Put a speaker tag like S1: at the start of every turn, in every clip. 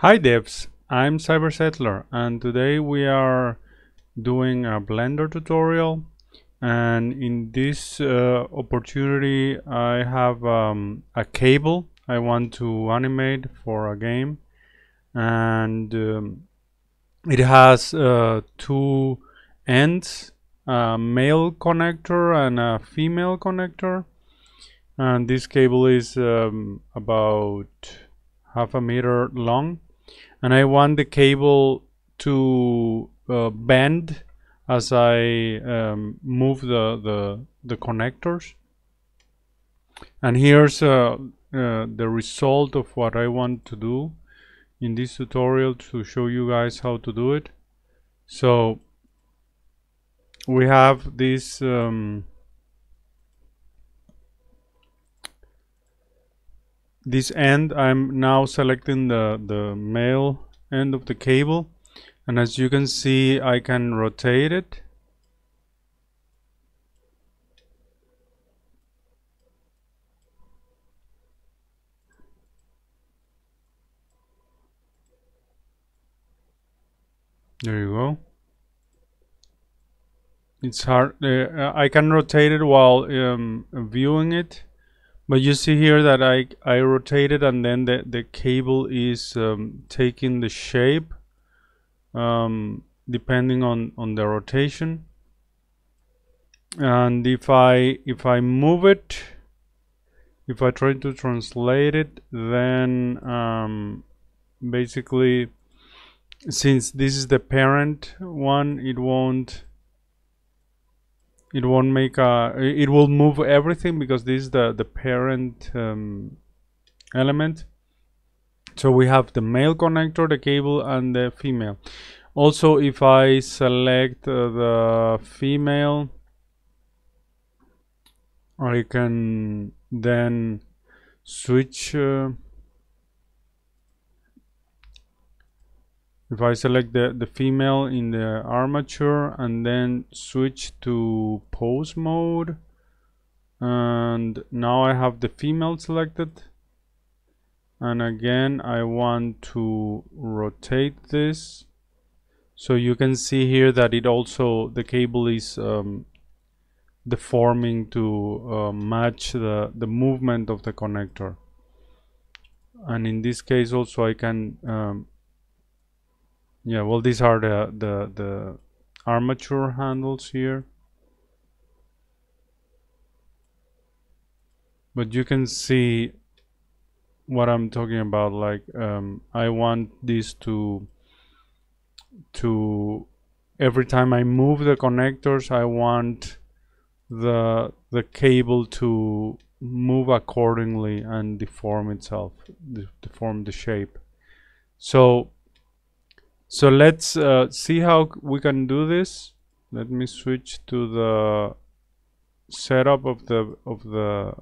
S1: Hi devs, I'm CyberSettler and today we are doing a Blender tutorial. And in this uh, opportunity I have um, a cable I want to animate for a game. And um, it has uh, two ends a male connector and a female connector. And this cable is um, about half a meter long and I want the cable to uh, bend as I um, move the, the, the connectors. And here's uh, uh, the result of what I want to do in this tutorial to show you guys how to do it. So we have this um, this end I'm now selecting the the male end of the cable. And as you can see I can rotate it. There you go. It's hard uh, I can rotate it while um, viewing it but you see here that I, I rotated and then the, the cable is um, taking the shape um, depending on, on the rotation. And if I if I move it if I try to translate it then um, basically since this is the parent one it won't it won't make a it will move everything because this is the the parent um, element. So we have the male connector the cable and the female. Also if I select uh, the female I can then switch uh, if I select the, the female in the armature and then switch to pose mode and now I have the female selected. And again I want to rotate this. So you can see here that it also the cable is um, deforming to uh, match the, the movement of the connector. And in this case also I can um, yeah well these are the the the armature handles here. But you can see what I'm talking about like um, I want this to to every time I move the connectors I want the the cable to move accordingly and deform itself deform the shape. So so let's uh, see how we can do this. Let me switch to the setup of the of the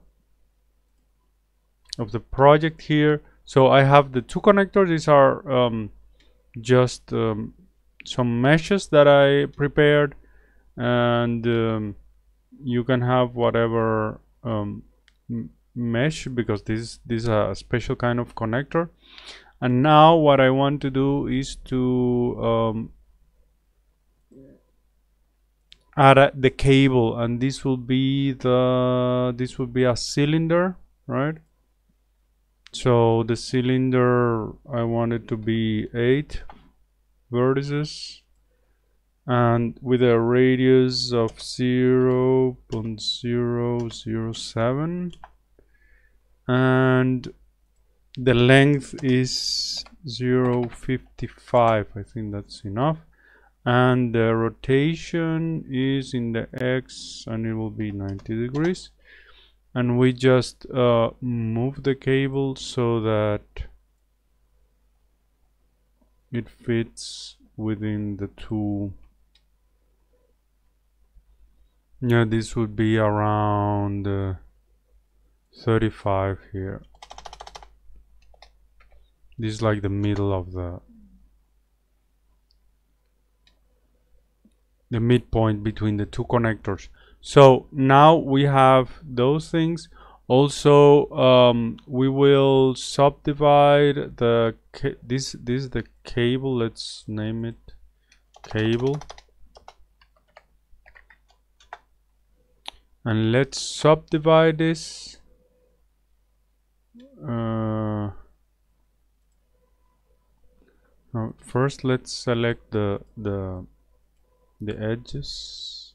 S1: of the project here. So I have the two connectors. These are um, just um, some meshes that I prepared. And um, you can have whatever um, mesh because this this is a special kind of connector and now what I want to do is to um, add a, the cable and this will be the this will be a cylinder right? So the cylinder I want it to be 8 vertices and with a radius of 0 0.007 and the length is 0.55 I think that's enough. And the rotation is in the X and it will be 90 degrees. And we just uh, move the cable so that it fits within the two. Yeah this would be around uh, 35 here this is like the middle of the the midpoint between the two connectors. So now we have those things. Also um, we will subdivide the this this is the cable. Let's name it cable. And let's subdivide this uh, first let's select the the the edges.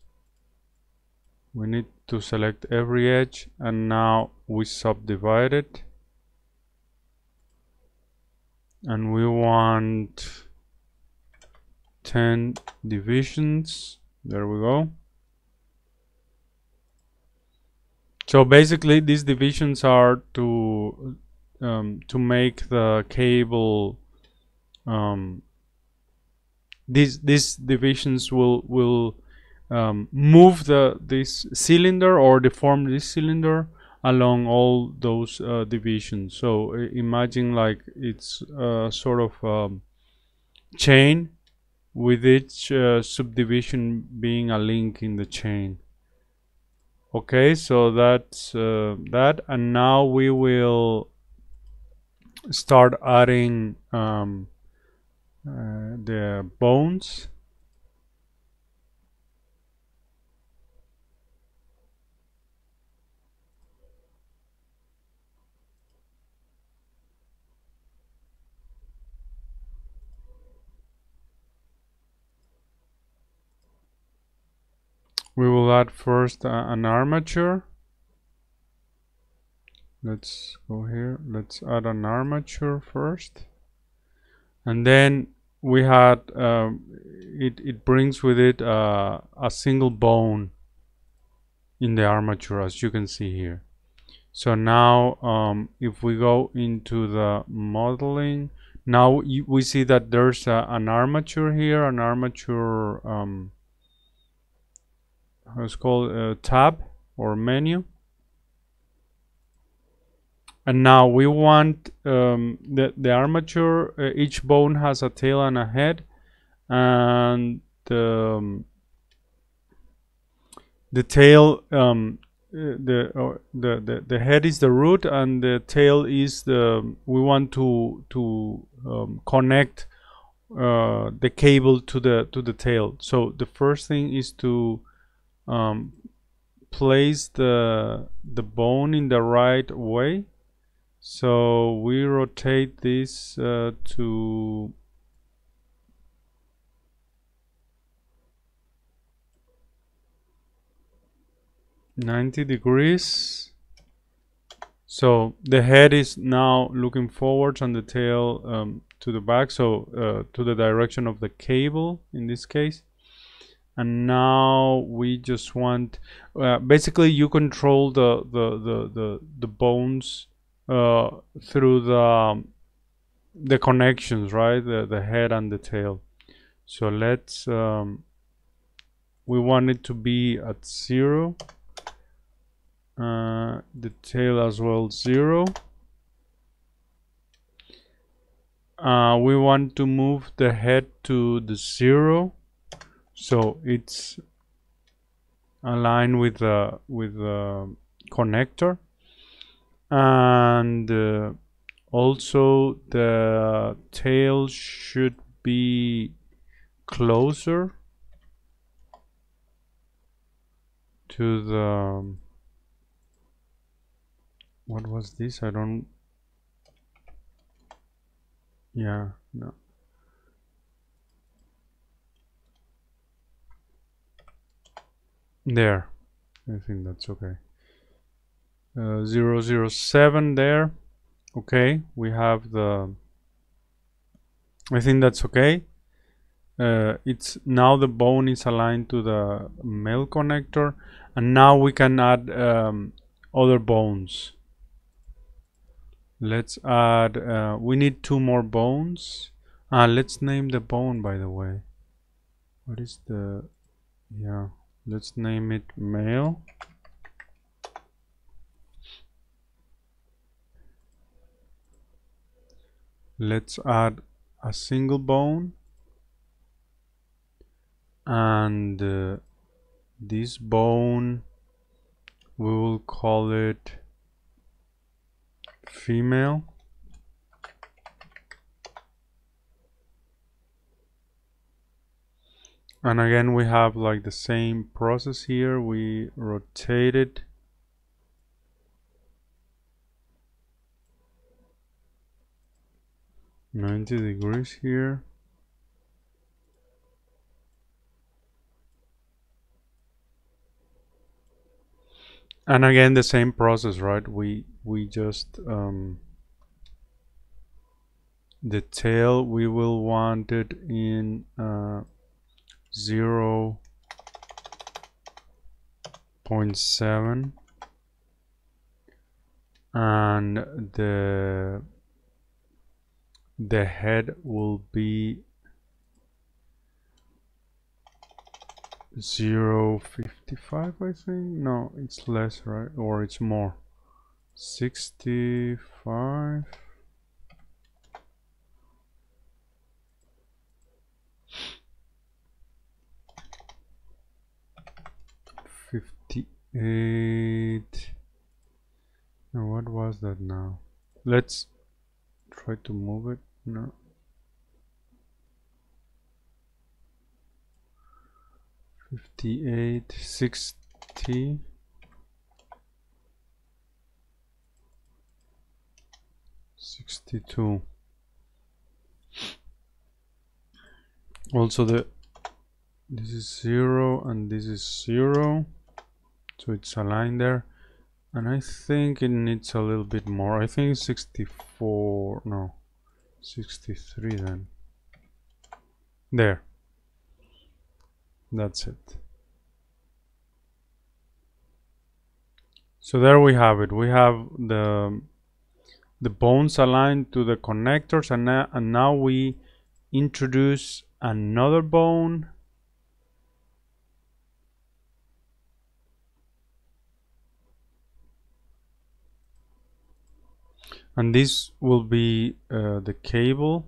S1: We need to select every edge and now we subdivide it. And we want 10 divisions. There we go. So basically these divisions are to um, to make the cable um, these these divisions will will um, move the this cylinder or deform this cylinder along all those uh, divisions. So imagine like it's a sort of um, chain with each uh, subdivision being a link in the chain. Okay so that's uh, that and now we will start adding um, uh, the bones. We will add first uh, an armature. Let's go here. Let's add an armature first. And then we had um, it, it brings with it uh, a single bone in the armature as you can see here. So now um, if we go into the modeling now we see that there's a, an armature here an armature um, it's called a tab or menu and now we want um, the, the armature uh, each bone has a tail and a head. And the, um, the tail um, uh, the, uh, the, the the head is the root and the tail is the we want to to um, connect uh, the cable to the to the tail. So the first thing is to um, place the the bone in the right way so we rotate this uh, to ninety degrees. So the head is now looking forwards and the tail um, to the back so uh, to the direction of the cable in this case. And now we just want uh, basically you control the the the the, the bones uh, through the um, the connections right? The, the head and the tail. So let's um, we want it to be at zero uh, the tail as well zero. Uh, we want to move the head to the zero. So it's aligned with the with the connector and uh, also the tail should be closer to the what was this? I don't yeah no. There. I think that's okay uh, 007 there. Okay we have the I think that's okay. Uh, it's now the bone is aligned to the male connector and now we can add um, other bones. Let's add uh, we need two more bones. Ah let's name the bone by the way. What is the yeah let's name it male let's add a single bone. And uh, this bone we will call it female. And again we have like the same process here. We rotate it Ninety degrees here. And again the same process right? We we just um, the tail we will want it in uh, 0 0.7 and the the head will be 0 55 I think. No it's less right? Or it's more. 65 58 now what was that now? Let's try to move it no. 58 60 62 also the this is 0 and this is 0 so it's aligned there. And I think it needs a little bit more. I think 64 no 63 then. There. That's it. So there we have it. We have the the bones aligned to the connectors and, now, and now we introduce another bone and this will be uh, the cable.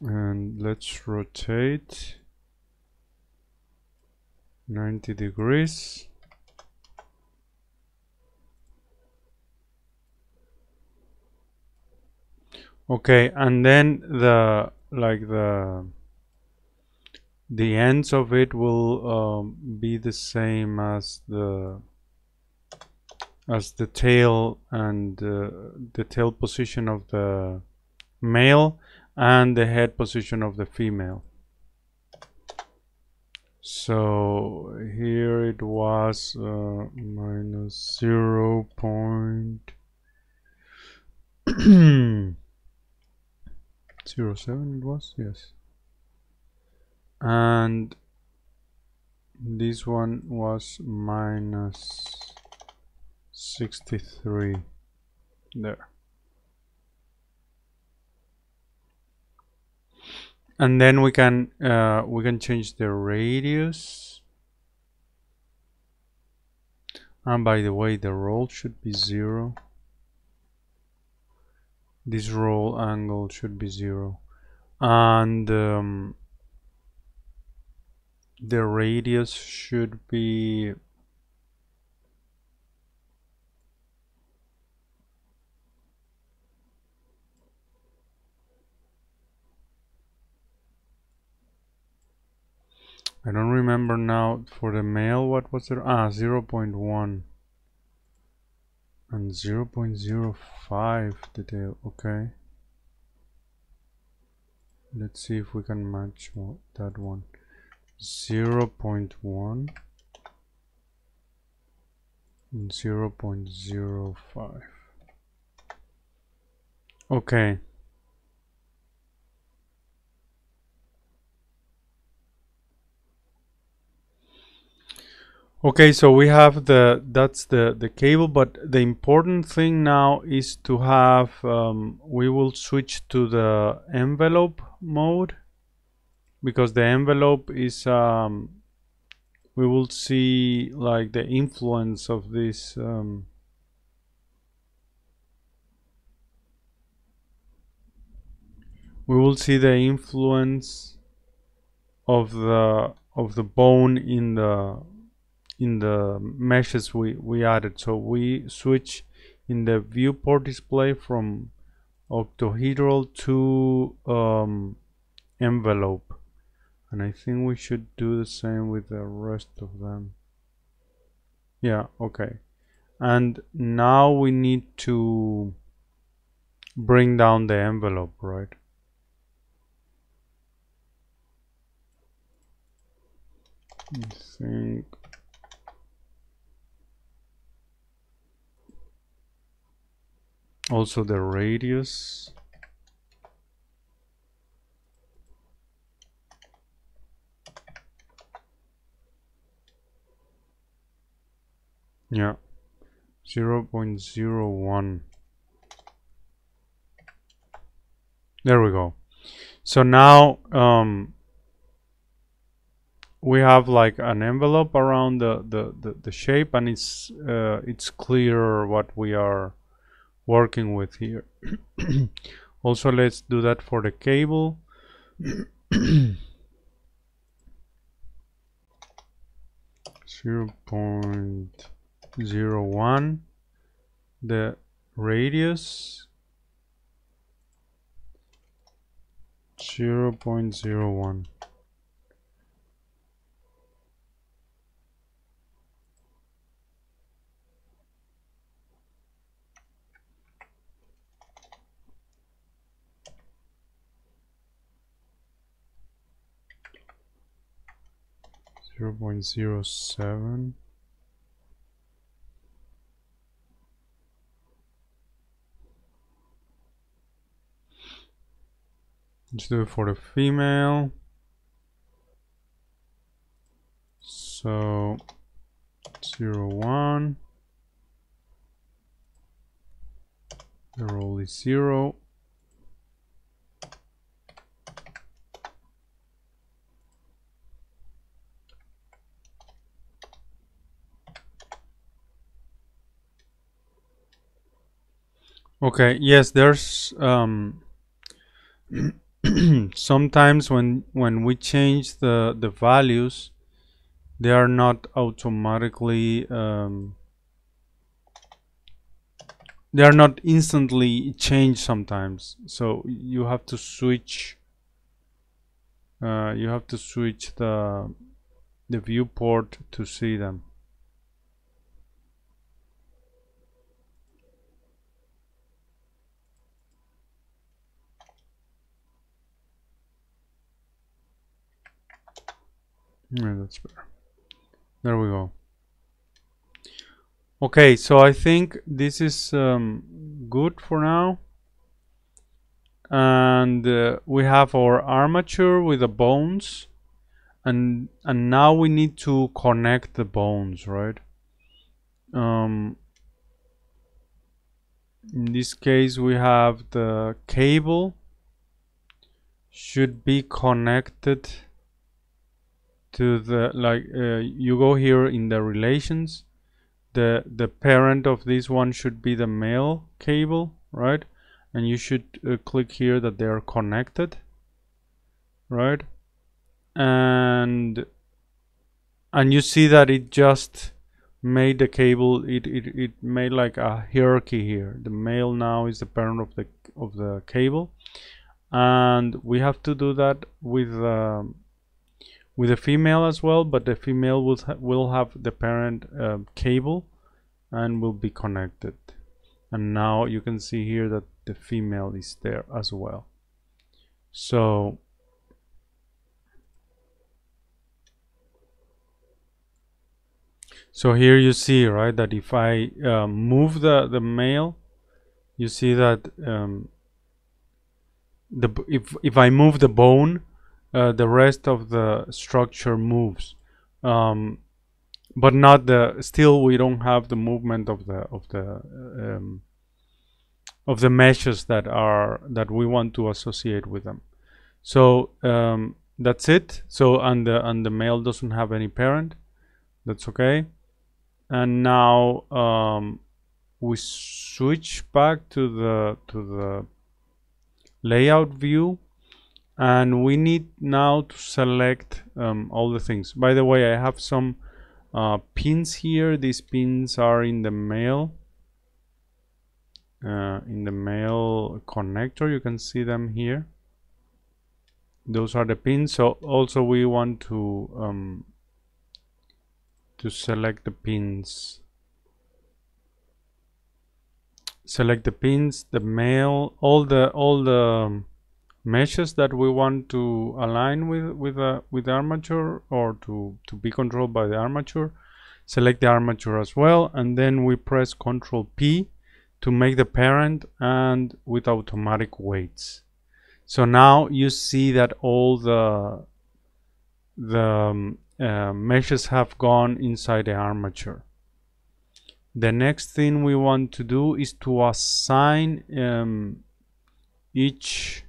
S1: And let's rotate. 90 degrees. Okay and then the like the the ends of it will um, be the same as the as the tail and uh, the tail position of the male and the head position of the female. So here it was uh, minus 0 point zero seven it was? Yes and this one was minus 63 there. And then we can uh, we can change the radius. And by the way the roll should be zero. This roll angle should be zero. And um, the radius should be I don't remember now for the male what was it? Ah 0 0.1 and 0 0.05 detail okay. Let's see if we can match that one 0 0.1 and 0 0.05 okay. Okay so we have the that's the the cable but the important thing now is to have um, we will switch to the envelope mode because the envelope is um, we will see like the influence of this um, we will see the influence of the of the bone in the in the meshes we we added. So we switch in the viewport display from octahedral to um, envelope and I think we should do the same with the rest of them. Yeah okay. And now we need to bring down the envelope right? I think also the radius yeah. 0 0.01 there we go. So now um, we have like an envelope around the, the, the, the shape and it's uh, it's clear what we are working with here. Also let's do that for the cable. Zero point zero one the radius 0 Zero point zero one. Zero point zero seven. Let's do it for the female. So zero one. The roll is zero. Okay, yes, there's um, sometimes when when we change the the values they are not automatically um, they are not instantly changed sometimes. So you have to switch uh, you have to switch the the viewport to see them Yeah, that's better. There we go. Okay, so I think this is um, good for now. And uh, we have our armature with the bones. And, and now we need to connect the bones, right? Um, in this case, we have the cable should be connected to the like uh, you go here in the relations the the parent of this one should be the male cable right? And you should uh, click here that they are connected right? And and you see that it just made the cable it, it it made like a hierarchy here. The male now is the parent of the of the cable. And we have to do that with um, with a female as well but the female will, ha will have the parent uh, cable and will be connected. And now you can see here that the female is there as well. So so here you see right that if I uh, move the the male you see that um, the if if I move the bone uh, the rest of the structure moves. Um, but not the still we don't have the movement of the of the um, of the meshes that are that we want to associate with them. So um, that's it. So and the and the male doesn't have any parent. That's okay. And now um, we switch back to the to the layout view and we need now to select um, all the things. By the way I have some uh, pins here. These pins are in the male. Uh, in the male connector. You can see them here. Those are the pins. So also we want to um, to select the pins. Select the pins the male all the all the um, meshes that we want to align with with a with the armature or to to be controlled by the armature select the armature as well and then we press ctrl p to make the parent and with automatic weights. So now you see that all the the um, uh, meshes have gone inside the armature. The next thing we want to do is to assign um, each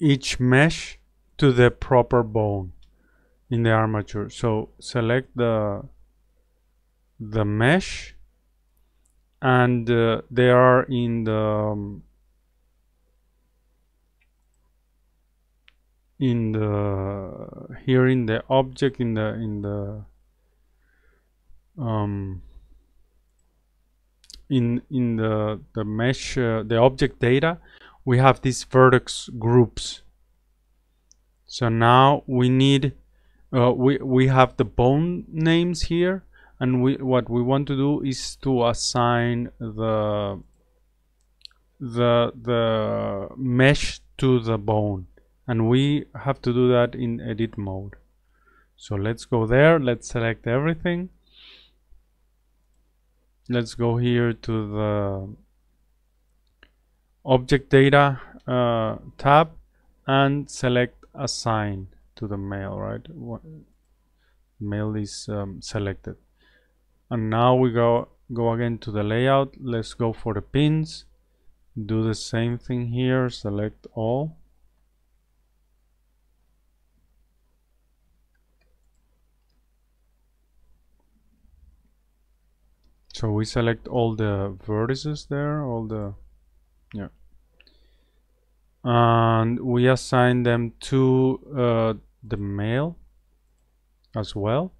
S1: each mesh to the proper bone in the armature. So select the the mesh and uh, they are in the um, in the here in the object in the in the um, in in the the mesh uh, the object data we have these vertex groups. So now we need uh, we we have the bone names here and we what we want to do is to assign the the the mesh to the bone. And we have to do that in edit mode. So let's go there. Let's select everything. Let's go here to the object data uh, tab and select assign to the male right? Male is um, selected. And now we go go again to the layout. Let's go for the pins. Do the same thing here. Select all. So we select all the vertices there all the yeah and we assign them to uh, the male as well.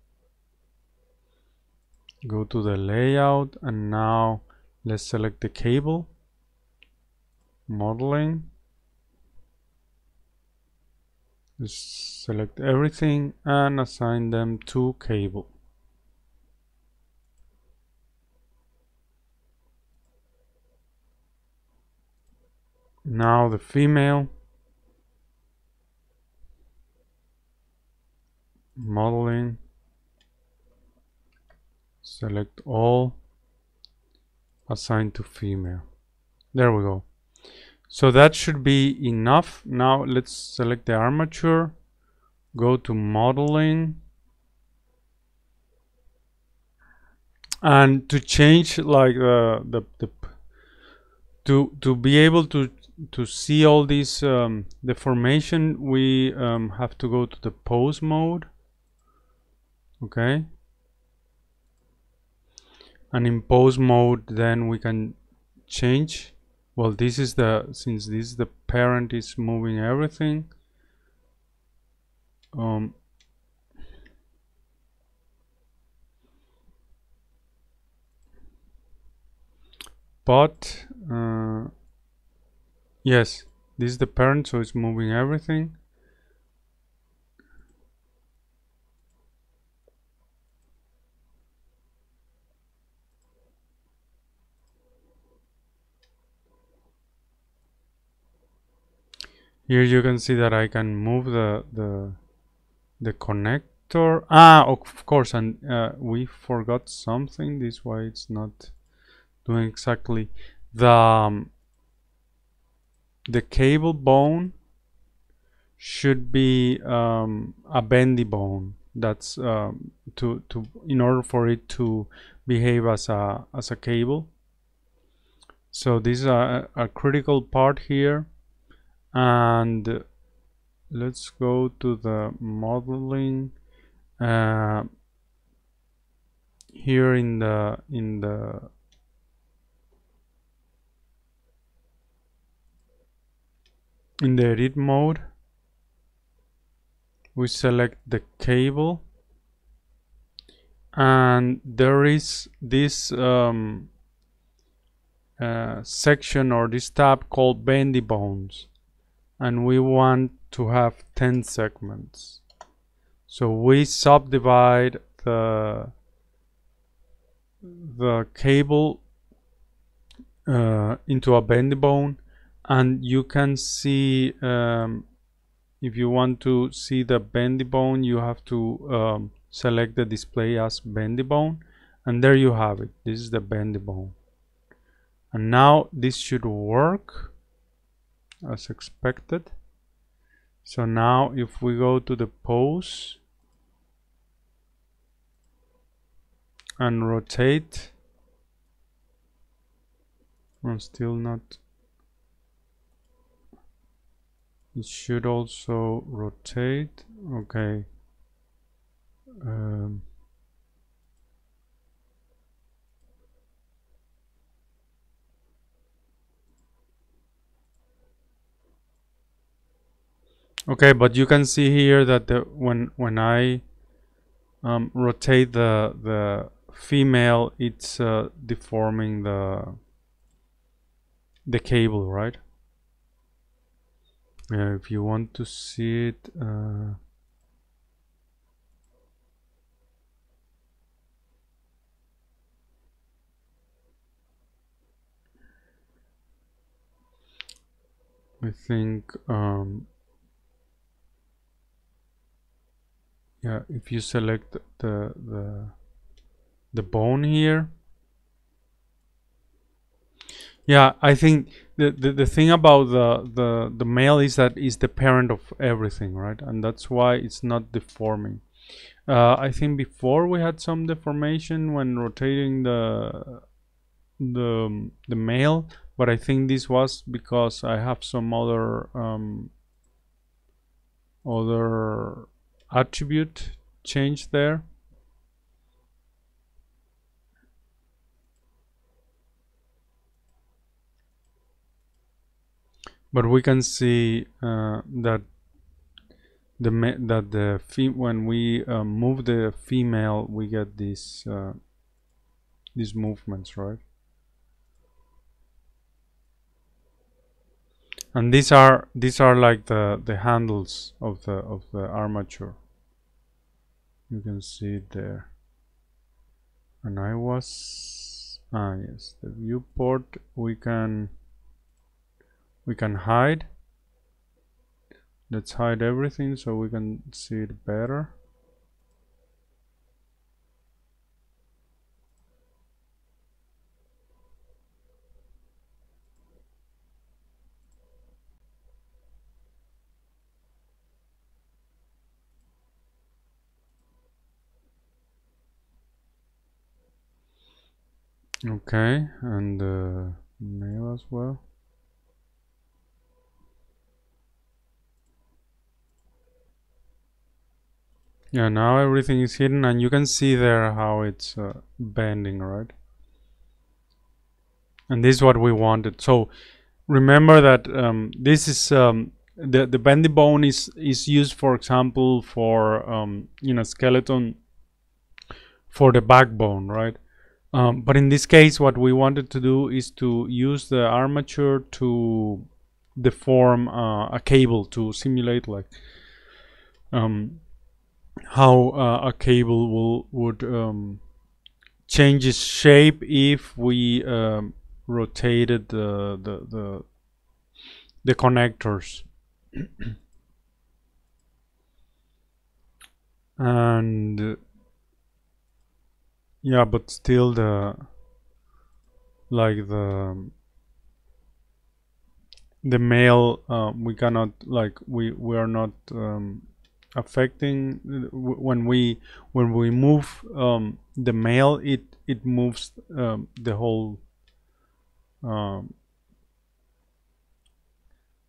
S1: Go to the layout and now let's select the cable. Modeling. Just select everything and assign them to cable now the female modeling. Select all assign to female. There we go. So that should be enough. Now let's select the armature. Go to modeling. And to change like uh, the, the to to be able to to see all these um, deformation we um, have to go to the pose mode. Okay? And in pose mode then we can change. Well this is the since this is the parent is moving everything um, but uh, yes this is the parent so it's moving everything. Here you can see that I can move the the the connector. Ah of course and uh, we forgot something. This why it's not doing exactly. The um, the cable bone should be um, a bendy bone that's um, to to in order for it to behave as a as a cable. So this is a, a critical part here. And let's go to the modeling uh, here in the in the in the edit mode we select the cable. And there is this um, uh, section or this tab called bendy bones. And we want to have 10 segments. So we subdivide the the cable uh, into a bendy bone and you can see um, if you want to see the bendy bone you have to um, select the display as bendy bone. And there you have it. This is the bendy bone. And now this should work as expected. So now if we go to the pose and rotate. I'm still not it should also rotate. Okay. Um, okay but you can see here that the when when I um, rotate the the female it's uh, deforming the the cable right yeah if you want to see it uh, I think um, yeah if you select the the the bone here yeah I think the, the the thing about the the the male is that is the parent of everything right? And that's why it's not deforming. Uh, I think before we had some deformation when rotating the the the male but I think this was because I have some other um, other attribute change there but we can see uh, that the that the when we uh, move the female we get these uh, these movements right? And these are these are like the the handles of the of the armature. You can see it there. And I was ah yes the viewport. We can we can hide. Let's hide everything so we can see it better. Okay and uh, male as well yeah now everything is hidden and you can see there how it's uh, bending right? And this is what we wanted. So remember that um, this is um, the the bendy bone is is used for example for um, you know skeleton for the backbone right? Um, but in this case what we wanted to do is to use the armature to deform uh, a cable to simulate like um, how uh, a cable will would um, change its shape if we um, rotated the the the, the connectors. And yeah but still the like the the male uh, we cannot like we we are not um, affecting when we when we move um, the male it it moves um, the whole um,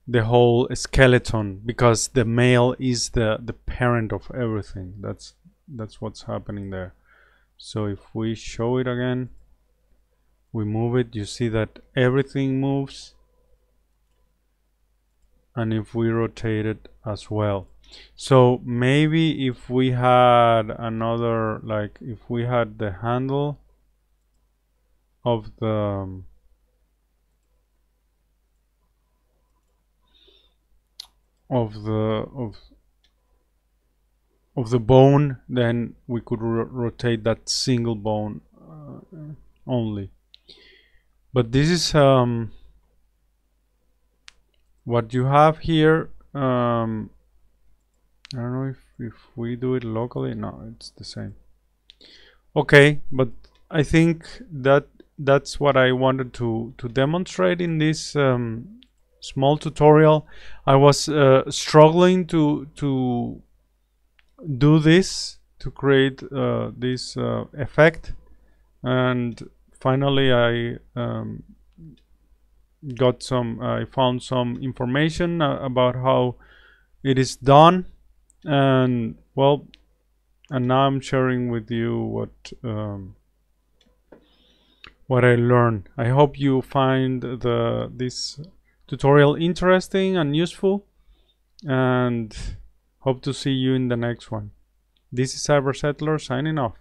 S1: the whole skeleton because the male is the the parent of everything. That's that's what's happening there. So if we show it again we move it you see that everything moves and if we rotate it as well so maybe if we had another like if we had the handle of the um, of the of of the bone then we could ro rotate that single bone uh, only. But this is um, what you have here um, I don't know if, if we do it locally. No it's the same. Okay but I think that that's what I wanted to to demonstrate in this um, small tutorial. I was uh, struggling to to do this to create uh, this uh, effect. And finally I um, got some I found some information uh, about how it is done and well and now I'm sharing with you what um, what I learned. I hope you find the this tutorial interesting and useful and hope to see you in the next one. This is Cybersettler signing off